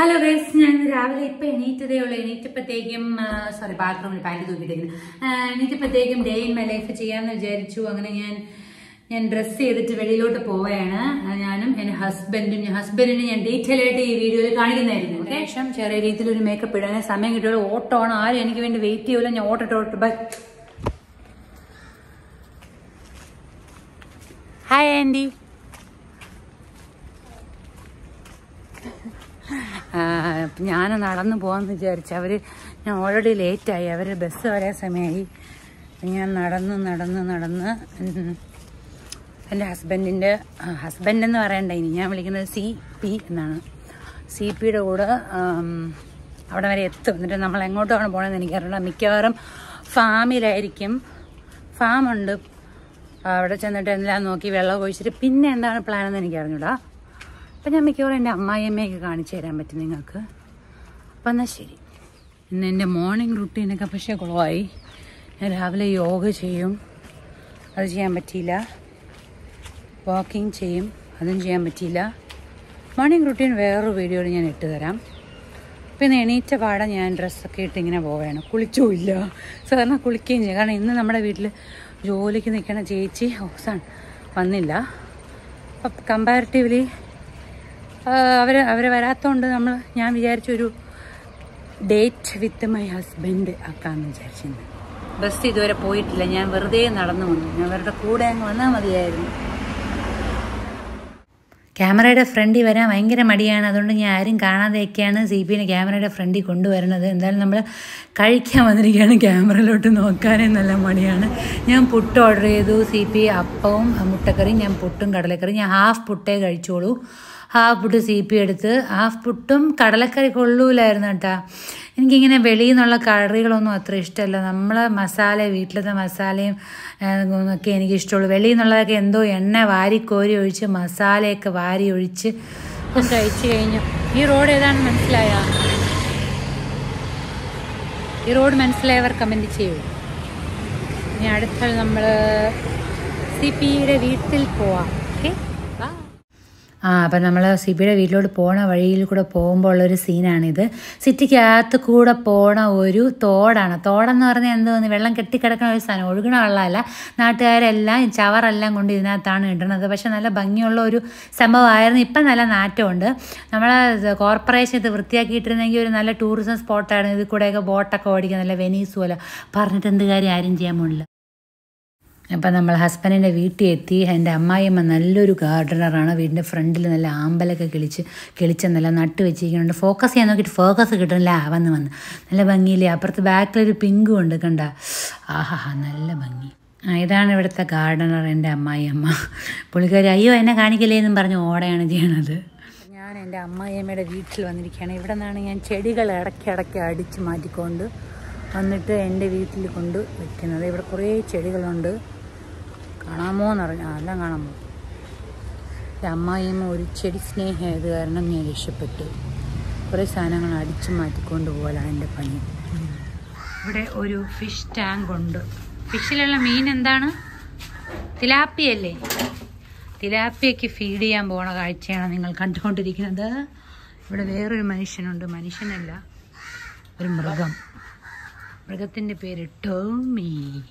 Hello guys ഞാൻ ഇന്ന് രാവിലെ ഇപ്പൊ എണീറ്റതേ ഉള്ളൂ. എണീറ്റപ്പോഴത്തേക്കും സോറി ബാത്റൂമിൽ പാന്റ് തൂക്കിയിട്ടേക്കുന്നു എണീറ്റപ്പോഴത്തേക്കും ഡേ ഇൻ മൈ ലൈഫ് ചെയ്യാമെന്ന് വിചാരിച്ചു. അങ്ങനെ ഞാൻ ഞാൻ ഡ്രസ്സ് ചെയ്തിട്ട് വെളിയിലോട്ട് പോവുകയാണ്. ഞാനും എന്റെ ഹസ്ബൻഡും ഞാൻ ഹസ്ബൻഡിനെ ഞാൻ ഡീറ്റെയിൽ ആയിട്ട് ഈ വീഡിയോയിൽ കാണിക്കുന്നതായിരുന്നു. ശേഷം ചെറിയ രീതിയിൽ ഒരു മേക്കപ്പ് ഇടാൻ സമയം കിട്ടുള്ളൂ ഓട്ടോ ആണ്. ആരും എനിക്ക് വേണ്ടി വെയിറ്റ് ചെയ്യൂല. ഞാൻ auto auto bye hi Andy ഞാൻ നടന്നു പോകാമെന്ന് വിചാരിച്ചു അവർ ഞാൻ ഓൾറെഡി ലേറ്റായി അവർ ബസ് വരാൻ സമയമായി ഞാൻ നടന്ന് നടന്ന് നടന്ന് എന്റെ ഹസ്ബൻഡിന്റെ ഹസ്ബൻഡ് എന്ന് പറയണ്ട ഇനി. ഞാൻ വിളിക്കുന്നത് സി പി എന്നാണ്. സി പിയുടെ കൂടെ അവിടെ വരെ എത്തും. എന്നിട്ട് നമ്മൾ എങ്ങോട്ടാണ് പോകണമെന്ന് എനിക്കറിയില്ല മിക്കവാറും ഫാമിലായിരിക്കും. ഫാമുണ്ട്. അവിടെ ചെന്നിട്ട് എല്ലാം നോക്കി വെള്ളം ഒഴിച്ചിട്ട് പിന്നെ എന്താണ് പ്ലാൻ എന്ന് എനിക്ക് അറിഞ്ഞൂടാ അപ്പം ഞാൻ മിക്കവാറും എന്റെ അമ്മായിയമ്മയൊക്കെ കാണിച്ചു തരാൻ പറ്റും നിങ്ങൾക്ക്. അപ്പം എന്നാൽ ശരി. ഇന്ന് എന്റെ മോർണിംഗ് റുട്ടീനൊക്കെ പക്ഷേ കുളമായി ഞാൻ രാവിലെ യോഗ ചെയ്യും. അത് ചെയ്യാൻ പറ്റിയില്ല. വാക്കിംഗ് ചെയ്യും. അതും ചെയ്യാൻ പറ്റിയില്ല. മോർണിംഗ് റുട്ടീൻ വേറൊരു വീഡിയോയിൽ ഞാൻ ഇട്ട് തരാം. പിന്നെ എണീറ്റ പാടെ ഞാൻ ഡ്രസ്സൊക്കെ ഇട്ട് ഇങ്ങനെ പോവുകയാണ്. കുളിച്ചുമില്ല സാധാരണ കുളിക്കുകയും ചെയ്യും. കാരണം ഇന്ന് നമ്മുടെ വീട്ടിൽ ജോലിക്ക് നിൽക്കണ ചേച്ചി ഹൗസാണ് വന്നില്ല. അപ്പം കമ്പാരിറ്റീവ്ലി അവർ അവർ വരാത്തതുകൊണ്ട് നമ്മൾ ഞാൻ വിചാരിച്ചൊരു ഡേറ്റ് വിത്ത് മൈ ഹസ്ബൻഡ് ആക്കാമെന്ന് വിചാരിച്ചിരുന്നു. ബസ് ഇതുവരെ പോയിട്ടില്ല. ഞാൻ വെറുതെ നടന്നു വന്നു. ഞാൻ അവരുടെ കൂടെ അങ്ങ് വന്നാൽ മതിയായിരുന്നു. ക്യാമറയുടെ ഫ്രണ്ടിൽ വരാൻ ഭയങ്കര മടിയാണ്. അതുകൊണ്ട് ഞാൻ ആരും കാണാതെയൊക്കെയാണ് സി പിന്നെ ക്യാമറയുടെ ഫ്രണ്ടിൽ കൊണ്ടുവരുന്നത്. എന്തായാലും നമ്മൾ കഴിക്കാൻ വന്നിരിക്കുകയാണ് ക്യാമറയിലോട്ട് നോക്കാനേ നല്ല മടിയാണ്. ഞാൻ പുട്ട് ഓർഡർ ചെയ്തു. സി പി അപ്പവും മുട്ടക്കറിയും ഞാൻ പുട്ടും കടലക്കറിയും. ഞാൻ ഹാഫ് പുട്ടേ കഴിച്ചോളൂ. ഹാഫ് പുട്ട് സി പി എടുത്ത് ഹാഫ് പുട്ടും കടലക്കറി കൊള്ളൂലായിരുന്നു കേട്ടോ. എനിക്കിങ്ങനെ വെളിയിൽ നിന്നുള്ള കറികളൊന്നും അത്ര ഇഷ്ടമല്ല. നമ്മളെ മസാല വീട്ടിലത്തെ മസാലയും ഒക്കെ എനിക്ക് ഇഷ്ടമുള്ളൂ വെളിയിൽ നിന്നുള്ളതൊക്കെ എന്തോ എണ്ണ വാരി കോരി ഒഴിച്ച് മസാലയൊക്കെ വാരി ഒഴിച്ച് കഴിച്ചു കഴിഞ്ഞു. ഈ റോഡ് ഏതാണ് മനസ്സിലായ? ഈ റോഡ് മനസ്സിലായവർ കമന്റ് ചെയ്യൂ. ഇനി അടുത്ത നമ്മൾ സി പിയുടെ വീട്ടിൽ പോവാം. ആ അപ്പം നമ്മൾ സിബിയുടെ വീട്ടിലോട്ട് പോണ വഴിയിൽ കൂടെ പോകുമ്പോൾ ഉള്ളൊരു സീനാണിത്. സിറ്റിക്കകത്ത് കൂടെ പോണ ഒരു തോടാണ്. തോടെന്ന് പറഞ്ഞാൽ എന്തോന്ന് വെള്ളം കെട്ടിക്കിടക്കുന്ന ഒരു സ്ഥലം ഒഴുകണ വെള്ളമല്ല. നാട്ടുകാരെല്ലാം ചവറെല്ലാം കൊണ്ട് ഇതിനകത്താണ് ഇടുന്നത് പക്ഷെ നല്ല ഭംഗിയുള്ള ഒരു സംഭവമായിരുന്നു. ഇപ്പം നല്ല നാറ്റമുണ്ട്. നമ്മളെ കോർപ്പറേഷൻ ഇത് വൃത്തിയാക്കിയിട്ടിരുന്നെങ്കിൽ ഒരു നല്ല ടൂറിസം സ്പോട്ടായിരുന്നു. ഇതിൽ കൂടെയൊക്കെ ബോട്ടൊക്കെ ഓടിക്കുക നല്ല വെനീസ് പോലെ. പറഞ്ഞിട്ട് എന്ത് കാര്യം ആരും ചെയ്യാൻ പോണില്ല. അപ്പം നമ്മൾ ഹസ്ബൻഡിന്റെ വീട്ടിൽ എത്തി എന്റെ അമ്മായിയമ്മ നല്ലൊരു ഗാർഡനറാണ് വീടിന്റെ ഫ്രണ്ടിൽ നല്ല ആമ്പലൊക്കെ കിളിച്ച് കിളിച്ച് നല്ല നട്ട് വെച്ചിരിക്കുന്നുണ്ട്. ഫോക്കസ് ചെയ്യാൻ നോക്കിയിട്ട് ഫോക്കസ് കിട്ടുന്നില്ല ആ വന്ന് വന്ന്. നല്ല ഭംഗിയില്ലേ? അപ്പുറത്ത് ബാക്കിലൊരു പിങ്കും ഉണ്ട് കണ്ട. ആഹാ നല്ല ഭംഗി. ഇതാണ് ഇവിടുത്തെ ഗാർഡനർ എന്റെ അമ്മായിയമ്മ. പുള്ളിക്കാരി അയ്യോ എന്നെ കാണിക്കലേ എന്നും പറഞ്ഞ് ഓടയാണ് ചെയ്യണത്. ഞാൻ എന്റെ അമ്മായിയമ്മയുടെ വീട്ടിൽ വന്നിരിക്കുകയാണ്. ഇവിടെ നിന്നാണ് ഞാൻ ചെടികൾ ഇടയ്ക്ക് ഇടയ്ക്ക് അടിച്ച് മാറ്റിക്കൊണ്ട് വന്നിട്ട് എന്റെ വീട്ടിൽ കൊണ്ട് വെക്കുന്നത്. ഇവിടെ കുറേ ചെടികളുണ്ട്. കാണാമോ എന്നറിഞ്ഞ എല്ലാം കാണാമോ? എന്റെ അമ്മായിയമ്മ ഒരു ചെടി സ്നേഹമായത് കാരണം ഞാൻ രക്ഷപ്പെട്ടു. കുറേ സാധനങ്ങൾ അടിച്ചു മാറ്റിക്കൊണ്ട് പോകലാണ് എന്റെ പണി. ഇവിടെ ഒരു ഫിഷ് ടാങ്ക് ഉണ്ട്. ഫിഷിലുള്ള മീൻ എന്താണ്? തിലാപ്പിയല്ലേ? തിലാപ്പിയയ്ക്ക് ഫീഡ് ചെയ്യാൻ പോണ കാഴ്ചയാണ് നിങ്ങൾ കണ്ടുകൊണ്ടിരിക്കുന്നത്. ഇവിടെ വേറൊരു മനുഷ്യനുണ്ട്. മനുഷ്യനല്ല ഒരു മൃഗം. മൃഗത്തിന്റെ പേര് Tommy.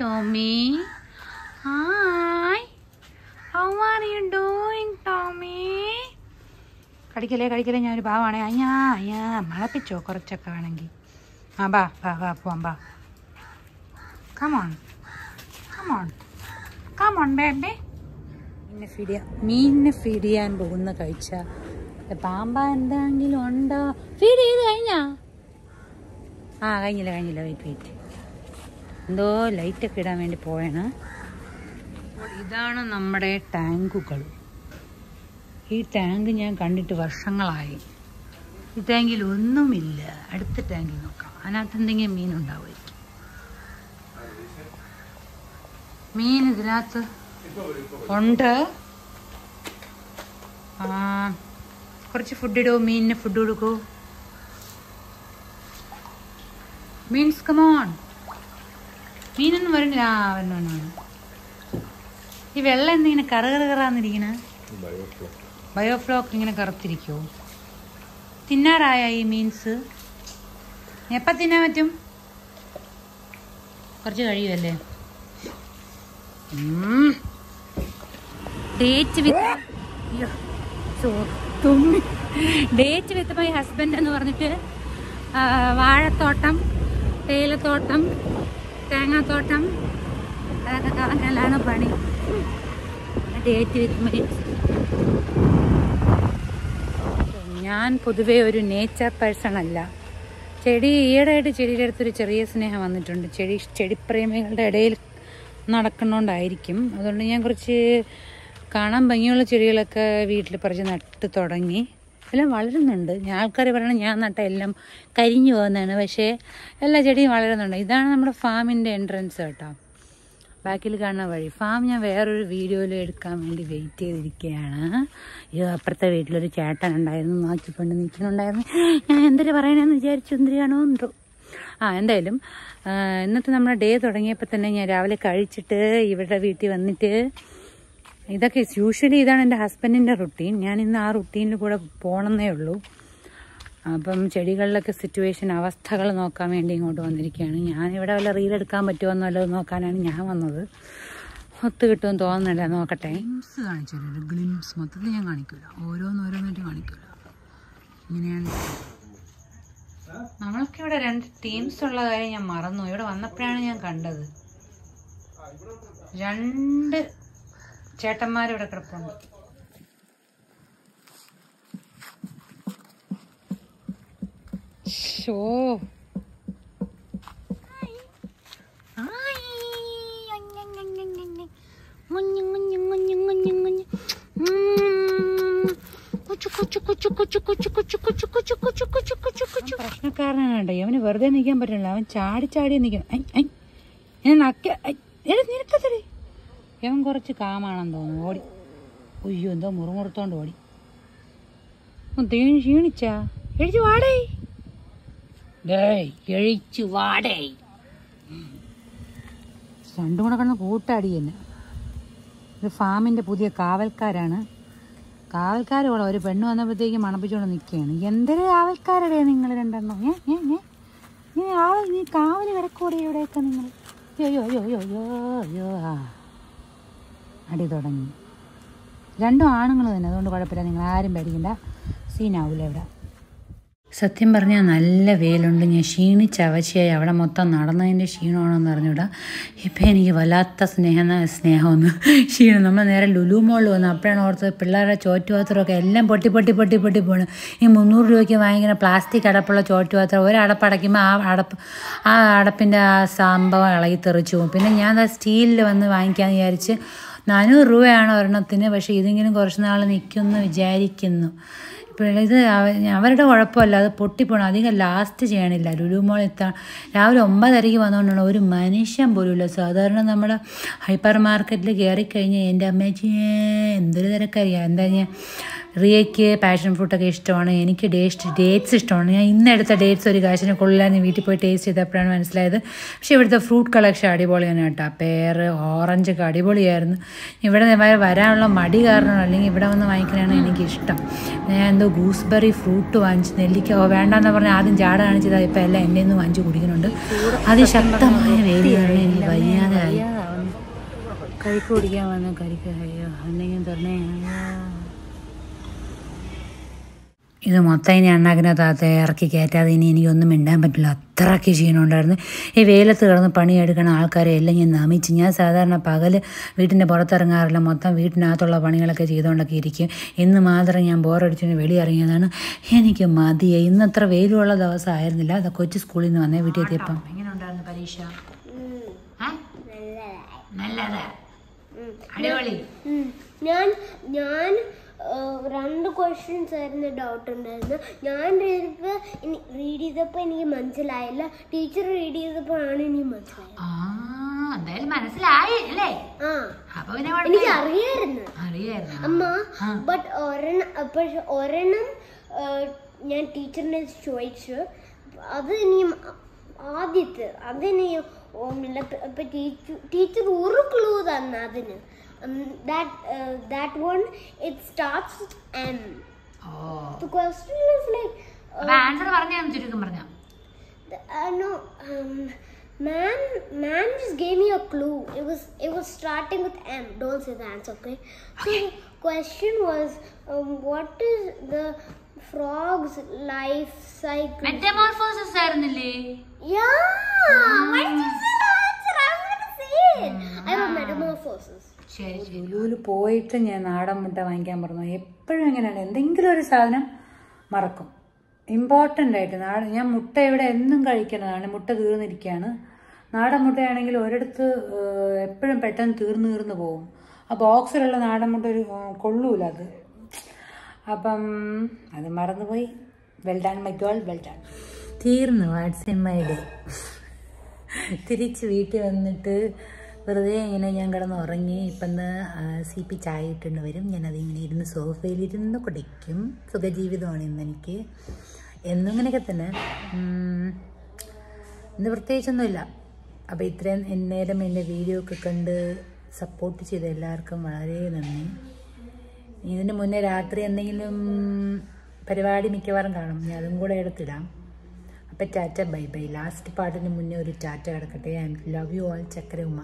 Tommy. Hi how are you doing Tommy കടിക്കലേ കടിക്കലേ ഞാനൊരു പാവാണേ. അയ്യാ അയ്യാ മളപ്പിച്ചോ കുറച്ചൊക്കെ വേണമെങ്കിൽ ആ ബാ ബാ ബാ പോവാം ബാ. Come on come on come on baby മീനിനെ ഫീഡ് ചെയ്യാൻ മീനിനെ ഫീഡ് ചെയ്യാൻ പോകുന്ന കഴിച്ച പാമ്പ എന്തെങ്കിലും ഉണ്ടോ? ഫീഡ് ചെയ്ത് കഴിഞ്ഞാ? ആ കഴിഞ്ഞില്ല കഴിഞ്ഞില്ല. വെയിറ്റ് വെയിറ്റ് എന്തോ ലൈറ്റൊക്കെ ഇടാൻ വേണ്ടി പോയാണ് ഇതാണ് നമ്മുടെ ടാങ്കുകൾ. ഈ ടാങ്ക് ഞാൻ കണ്ടിട്ട് വർഷങ്ങളായി. ഈ ടാങ്കിൽ ഒന്നുമില്ല. അടുത്ത ടാങ്കിൽ നോക്കാം. അതിനകത്ത് എന്തെങ്കിലും മീൻ ഉണ്ടാവുമായിരിക്കും. മീൻ ഇതിനകത്ത് ഉണ്ട്. കുറച്ച് ഫുഡ് ഇടുമോ മീനിന് ഫുഡ് കൊടുക്കൂ. മീൻസ് കമോൺ മീനൊന്നും വരണം വരണം. ഈ വെള്ളം എന്തിങ്ങനെ കറ കറ കറാന്നിരിക്കണ ബയോഫ്ലോക്ക് ഇങ്ങനെ കറുത്തിരിക്കുമോ തിന്നാറായ ഈ മീൻസ് എപ്പം തിന്നാൻ പറ്റും? കുറച്ച് കഴിയുമല്ലേ date with date with my husband എന്ന് പറഞ്ഞിട്ട് വാഴത്തോട്ടം തേയിലത്തോട്ടം തേങ്ങാത്തോട്ടം അതൊക്കെ പണി. ഡേറ്റ് വിത്ത് ഞാൻ പൊതുവേ ഒരു നേച്ചർ പേഴ്സൺ അല്ല. ചെടി ഈയിടെയായിട്ട് ചെടിയുടെ അടുത്തൊരു ചെറിയ സ്നേഹം വന്നിട്ടുണ്ട്. ചെടി ചെടിപ്രേമികളുടെ ഇടയിൽ നടക്കുന്നോണ്ടായിരിക്കും. അതുകൊണ്ട് ഞാൻ കുറച്ച് കാണാൻ ഭംഗിയുള്ള ചെടികളൊക്കെ വീട്ടിൽ പറിച്ച് നട്ട് തുടങ്ങി. എല്ലാം വളരുന്നുണ്ട്. ഞാൻ ആൾക്കാർ പറയണത് ഞാൻ നട്ട എല്ലാം കരിഞ്ഞു പോകുന്നതാണ്. പക്ഷേ എല്ലാ ചെടിയും വളരുന്നുണ്ട്. ഇതാണ് നമ്മുടെ ഫാമിന്റെ എൻട്രൻസ് കേട്ടോ. ബാക്കിൽ കാണുന്ന വഴി. ഫാം ഞാൻ വേറൊരു വീഡിയോയിൽ എടുക്കാൻ വേണ്ടി വെയിറ്റ് ചെയ്തിരിക്കുകയാണ്. അയ്യോ അപ്പുറത്തെ വീട്ടിലൊരു ചേട്ടൻ ഉണ്ടായിരുന്നു. നോക്കിക്കൊണ്ട് നിൽക്കുന്നുണ്ടായിരുന്നു. ഞാൻ എന്തൊരു പറയണമെന്ന് വിചാരിച്ചു. എന്തിനാണോ എന്തോ. ആ എന്തായാലും ഇന്നത്തെ നമ്മുടെ ഡേ തുടങ്ങിയപ്പോൾ തന്നെ ഞാൻ രാവിലെ കഴിച്ചിട്ട് ഇവരുടെ വീട്ടിൽ വന്നിട്ട് ഇതൊക്കെ യൂഷ്വലി ഇതാണ് എന്റെ ഹസ്ബൻഡിന്റെ റുട്ടീൻ ഞാൻ ഇന്ന് ആ റുട്ടീനിൽ കൂടെ പോകണമെന്നേ ഉള്ളൂ. അപ്പം ചെടികളിലൊക്കെ സിറ്റുവേഷൻ അവസ്ഥകൾ നോക്കാൻ വേണ്ടി ഇങ്ങോട്ട് വന്നിരിക്കുകയാണ്. ഞാനിവിടെ വല്ല റീലെടുക്കാൻ പറ്റുമോ എന്നുള്ളത് നോക്കാനാണ് ഞാൻ വന്നത്. ഒത്തു കിട്ടുമെന്ന് തോന്നുന്നില്ല നോക്കട്ടെ. ഗ്ലിംസ് കാണിച്ചു ഗ്ലിംസ് മൊത്തത്തിൽ ഞാൻ കാണിക്കില്ല ഓരോന്നോരോന്നായിട്ട് കാണിക്കില്ല ഇങ്ങനെയാണ്. നമ്മളൊക്കെ ഇവിടെ രണ്ട് ടീംസ് ഉള്ള കാര്യം ഞാൻ മറന്നു. ഇവിടെ വന്നപ്പോഴാണ് ഞാൻ കണ്ടത്. രണ്ട് ചേട്ടന്മാരിവിടെ കിടപ്പുണ്ട്. ഷോ പ്രശ്നക്കാരനാണ് അവന് വെറുതെ നിൽക്കാൻ പറ്റില്ല അവൻ ചാടി ചാടി നിൽക്കണം നക്ക നിനക്കത്തടി കുറച്ച് കാമാണെന്ന് തോന്നുന്നു ഓടി അയ്യോ എന്തോ മുറുമുറുത്തോണ്ട് ഓടി ക്ഷീണിച്ചാ എഴിച്ചു വാടേ എഴിച്ചു വാടേ. രണ്ടും കൂടെ കണ്ണ് കൂട്ടാടി തന്നെ ഇത് ഫാമിന്റെ പുതിയ കാവൽക്കാരാണ്. കാവൽക്കാർ കൂടെ ഒരു പെണ്ണ് വന്നപ്പോഴത്തേക്ക് മണപ്പിച്ചുകൊണ്ട് നിൽക്കുകയാണ് എന്തൊരു കാവൽക്കാരുടെ നിങ്ങൾ രണ്ടെണ്ണം? ഏ ഏ ഏ? നീ ആവൽ നീ കാവൽ കിടക്കൂടെ ഇവിടെയൊക്കെ നിങ്ങൾ അയ്യോ അയ്യോ അയ്യോ അയ്യോ ആ. അടി തുടങ്ങി. രണ്ടും ആണുങ്ങൾ തന്നെ അതുകൊണ്ട് കുഴപ്പമില്ല. നിങ്ങൾ ആരും പേടിക്കണ്ട. സീനാവൂല ഇവിടെ. സത്യം പറഞ്ഞാൽ നല്ല വെയിലുണ്ട്. ഞാൻ ക്ഷീണിച്ച അവശയായി. അവിടെ മൊത്തം നടന്നതിന്റെ ക്ഷീണമാണെന്ന് അറിഞ്ഞൂടാ. ഇപ്പം എനിക്ക് വല്ലാത്ത സ്നേഹം സ്നേഹമൊന്ന് ക്ഷീണം. നമ്മൾ നേരെ ലുലു മോളിൽ വന്നു അപ്പോഴാണ് ഓർത്തത് പിള്ളേരുടെ ചോറ്റുപാത്രമൊക്കെ എല്ലാം പൊട്ടി പൊട്ടി പൊട്ടി പൊട്ടി പോണ്. ഈ മുന്നൂറ് രൂപയ്ക്ക് വാങ്ങിക്കുന്ന പ്ലാസ്റ്റിക് അടപ്പുള്ള ചോറ്റുപാത്രം ഒരു അടപ്പ് അടയ്ക്കുമ്പോൾ ആ അടപ്പ് ആ അടപ്പിന്റെ ആ സംഭവം ഇളകി തെറിച്ചു പോകും. പിന്നെ ഞാൻ സ്റ്റീലിൽ വന്ന് വാങ്ങിക്കാമെന്ന് വിചാരിച്ച് നാനൂറ് രൂപയാണ് ഒരെണ്ണത്തിന്. പക്ഷേ ഇതെങ്കിലും കുറച്ച് നാൾ നിൽക്കുമെന്ന് വിചാരിക്കുന്നു. ഇപ്പോൾ ഇത് അവരുടെ കുഴപ്പമല്ല. അത് പൊട്ടിപ്പോണം. അധികം ലാസ്റ്റ് ചെയ്യണില്ല. ലുലുമോൾ എത്താൻ രാവിലെ ഒമ്പതരയ്ക്ക് വന്നുകൊണ്ടാണ് ഒരു മനുഷ്യൻ പോലുമില്ല. സാധാരണ നമ്മൾ ഹൈപ്പർ മാർക്കറ്റിൽ കയറി കഴിഞ്ഞാൽ എന്റെ അമ്മേച്ചി എന്തൊരു തിരക്കറിയാം എന്താ ഞാൻ റിയയ്ക്ക് പാഷൻ ഫ്രൂട്ടൊക്കെ ഇഷ്ടമാണ് എനിക്ക് ഡേസ്റ്റ് ഡേറ്റ്സ് ഇഷ്ടമാണ്. ഞാൻ ഇന്ന് എടുത്ത ഡേറ്റ്സ് ഒരു കാശിനെ കൊള്ളില്ലാന്ന് വീട്ടിൽ പോയി ടേസ്റ്റ് ചെയ്തപ്പോഴാണ് മനസ്സിലായത്. പക്ഷേ ഇവിടുത്തെ ഫ്രൂട്ട് കളക്ഷൻ അടിപൊളിയാണ് കേട്ടോ. പേർ ഓറഞ്ച് ഒക്കെ അടിപൊളിയായിരുന്നു. ഇവിടെ വരാനുള്ള മടി കാരണം അല്ലെങ്കിൽ ഇവിടെ വന്ന് വാങ്ങിക്കാനാണ് എനിക്കിഷ്ടം. ഞാൻ എന്തോ ഗൂസ്ബെറി ഫ്രൂട്ട് വാങ്ങിച്ച് നെല്ലിക്ക വേണ്ടെന്ന് പറഞ്ഞാൽ ആദ്യം ജാട കാണിച്ചത് ഇപ്പം എല്ലാം എന്നെ നിന്ന് വാങ്ങിച്ച് കുടിക്കുന്നുണ്ട്. അതിശക്തമായ വേദിയാണ് എനിക്ക് വയ്യാതെ ആയി കരിക്ക് കുടിക്കാൻ വന്ന കരിക്ക് അയ്യോ എന്തെങ്കിലും ഇത് മൊത്തം ഇനി അണ്ണാക്കിനകത്ത് ഇറക്കി കയറ്റാതെ ഇനി എനിക്കൊന്നും മിണ്ടാൻ പറ്റില്ല. അത്രയ്ക്ക് ക്ഷീണമുണ്ടായിരുന്നു. ഈ വെയിലത്ത് കിടന്ന് പണിയെടുക്കണ ആൾക്കാരെ എല്ലാം ഞാൻ നമിച്ച് ഞാൻ സാധാരണ പകൽ വീട്ടിന്റെ പുറത്തിറങ്ങാറില്ല. മൊത്തം വീട്ടിനകത്തുള്ള പണികളൊക്കെ ചെയ്തുകൊണ്ടൊക്കെ ഇരിക്കും. ഇന്ന് മാത്രം ഞാൻ ബോറടിച്ചിട്ട് വെളിയിറങ്ങിയതാണ്. എനിക്ക് മതിയെ. ഇന്ന് അത്ര വെയിലുള്ള ദിവസം ആയിരുന്നില്ല അത് കൊച്ചു സ്കൂളിൽ നിന്ന് വന്നേ വീട്ടിൽ എത്തിയപ്പം. എങ്ങനെ ഉണ്ടായിരുന്നു പരീക്ഷ? നല്ലതാ. അടിപൊളി. ഉം. ഞാൻ ഞാൻ രണ്ട് ക്വസ്റ്റ്യൻസ് ആയിരുന്നു ഡൗട്ട് ഉണ്ടായിരുന്നു. ഞാൻ ചെയ്തപ്പോൾ റീഡ് ചെയ്തപ്പോൾ എനിക്ക് മനസ്സിലായില്ല. ടീച്ചർ റീഡ് ചെയ്തപ്പോ ആണ് എനിക്ക് മനസ്സിലായത്. എന്തായാലും മനസ്സിലായി അല്ലേ? അപ്പൊ പിന്നെ എനിക്ക് അറിയായിരുന്നു. അറിയായിരുന്നു. അമ്മ. ബട്ട് ഒരെണ്ണം പക്ഷെ ഒരെണ്ണം ഞാൻ ടീച്ചറിനെ ചോദിച്ചു. അത് ഇനിയും ആദ്യത്തെ അതിന് ഓർമ്മയില്ല അപ്പൊ ടീച്ചർ ടീച്ചർ ഒരു ക്ലൂ തന്ന അതിന്. um, that uh, that one it starts with M. Oh. The question is like. Um, answer the, uh, no, um, man just gave me a clue. It was it was starting with M. Don't say the answer, okay? okay. So question was, um, what is the frog's life cycle? Metamorphosis, Yeah. Mm. Why did you say? ശരി ലുലുവിൽ പോയിട്ട് ഞാൻ നാടൻ മുട്ട വാങ്ങിക്കാൻ പറഞ്ഞു. എപ്പോഴും അങ്ങനെയാണ്. എന്തെങ്കിലും ഒരു സാധനം മറക്കും. ഇമ്പോർട്ടന്റ് ആയിട്ട് നാടൻ ഞാൻ മുട്ട ഇവിടെ എന്നും കഴിക്കുന്നതാണ്. മുട്ട തീർന്നിരിക്കുകയാണ്. നാടൻ മുട്ടയാണെങ്കിൽ ഒരിടത്ത് എപ്പോഴും പെട്ടെന്ന് തീർന്ന് തീർന്നു പോകും. ആ ബോക്സിലുള്ള നാടൻ മുട്ട ഒരു കൊള്ളൂല അത്. അപ്പം അത് മറന്നുപോയി. Well done my girl well done തീർന്നു വാട്സ് ഇൻ മൈ ഡേ. തിരിച്ച് വീട്ടിൽ വന്നിട്ട് വെറുതെ ഇങ്ങനെ ഞാൻ കിടന്ന് ഉറങ്ങി ഇപ്പം സി പി ചായ ഇട്ടുണ്ട് വരും. ഞാനത് ഇങ്ങനെ ഇരുന്ന് സോഫയിലിരുന്ന് കുടിക്കും. സുഖജീവിതമാണ് ഇന്ന് എനിക്ക് എന്നിങ്ങനെയൊക്കെ തന്നെ. ഇന്ന് പ്രത്യേകിച്ചൊന്നുമില്ല. അപ്പോൾ ഇത്രയും എന്നേരം എന്റെ വീഡിയോ ഒക്കെ കണ്ട് സപ്പോർട്ട് ചെയ്ത എല്ലാവർക്കും വളരെ നന്ദി. ഇതിന് മുന്നേ രാത്രി എന്തെങ്കിലും പരിപാടി മിക്കവാറും കാണും. ഞാൻ അതും കൂടെ എടുത്തിടാം. അപ്പം ടാറ്റ ബൈ ബൈ. ലാസ്റ്റ് പാട്ടിന് മുന്നേ ഒരു ടാറ്റ കിടക്കട്ടെ. ആൻഡ് ലവ് യു ഓൾ ചക്കര ഉമ്മ